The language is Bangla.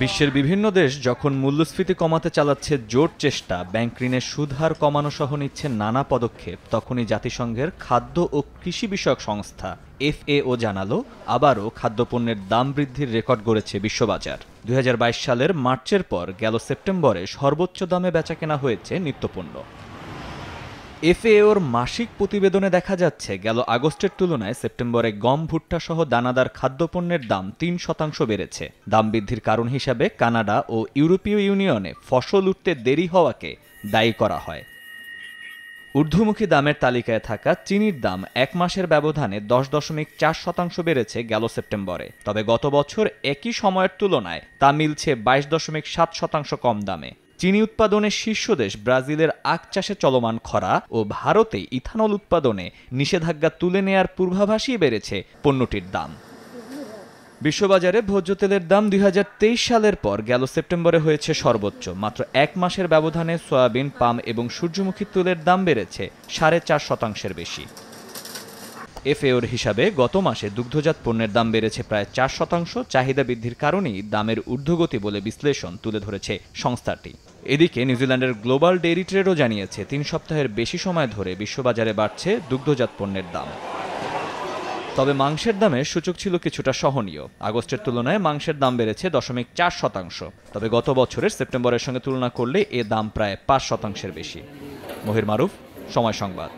বিশ্বের বিভিন্ন দেশ যখন মূল্যস্ফীতি কমাতে চালাচ্ছে জোর চেষ্টা, ব্যাংক ঋণের সুদহার কমানো সহ নিচ্ছে নানা পদক্ষেপ, তখনই জাতিসংঘের খাদ্য ও কৃষি বিষয়ক সংস্থা এফএও জানালো, আবারও খাদ্যপণ্যের দাম বৃদ্ধির রেকর্ড গড়েছে বিশ্ববাজার। দু হাজার বাইশ সালের মার্চের পর গেল সেপ্টেম্বরে সর্বোচ্চ দামে বেচাকেনা হয়েছে নিত্যপণ্য। এফএওর মাসিক প্রতিবেদনে দেখা যাচ্ছে, গেল আগস্টের তুলনায় সেপ্টেম্বরে গম, ভুট্টা সহ দানাদার খাদ্যপণ্যের দাম তিন শতাংশ বেড়েছে। দাম বৃদ্ধির কারণ হিসাবে কানাডা ও ইউরোপীয় ইউনিয়নে ফসল উঠতে দেরি হওয়াকে দায়ী করা হয়। ঊর্ধ্বমুখী দামের তালিকায় থাকা চিনির দাম এক মাসের ব্যবধানে দশ দশমিক চার শতাংশ বেড়েছে গেল সেপ্টেম্বরে। তবে গত বছর একই সময়ের তুলনায় তা মিলছে বাইশ দশমিক সাত শতাংশ কম দামে। চিনি উৎপাদনের শীর্ষ দেশ ব্রাজিলের আখ চাষে চলমান খরা ও ভারতে ইথানল উৎপাদনে নিষেধাজ্ঞা তুলে নেয়ার পূর্বাভাসই বেড়েছে পণ্যটির দাম। বিশ্ববাজারে ভোজ্য তেলের দাম দুই হাজার তেইশ সালের পর গেল সেপ্টেম্বরে হয়েছে সর্বোচ্চ। মাত্র এক মাসের ব্যবধানে সয়াবিন, পাম এবং সূর্যমুখী তেলের দাম বেড়েছে সাড়ে চার শতাংশের বেশি। এফএওর হিসাবে গত মাসে দুগ্ধজাত পণ্যের দাম বেড়েছে প্রায় চার শতাংশ, চাহিদা বৃদ্ধির কারণেই দামের ঊর্ধ্বগতি বলে বিশ্লেষণ তুলে ধরেছে সংস্থাটি। এদিকে নিউজিল্যান্ডের গ্লোবাল ডেইরি ট্রেডও জানিয়েছে, তিন সপ্তাহের বেশি সময় ধরে বিশ্ববাজারে বাড়ছে দুগ্ধজাত পণ্যের দাম। তবে মাংসের দামে সূচক ছিল কিছুটা সহনীয়। আগস্টের তুলনায় মাংসের দাম বেড়েছে দশমিক চার শতাংশ। তবে গত বছরের সেপ্টেম্বরের সঙ্গে তুলনা করলে এ দাম প্রায় পাঁচ শতাংশের বেশি। মহির মারুফ, সময় সংবাদ।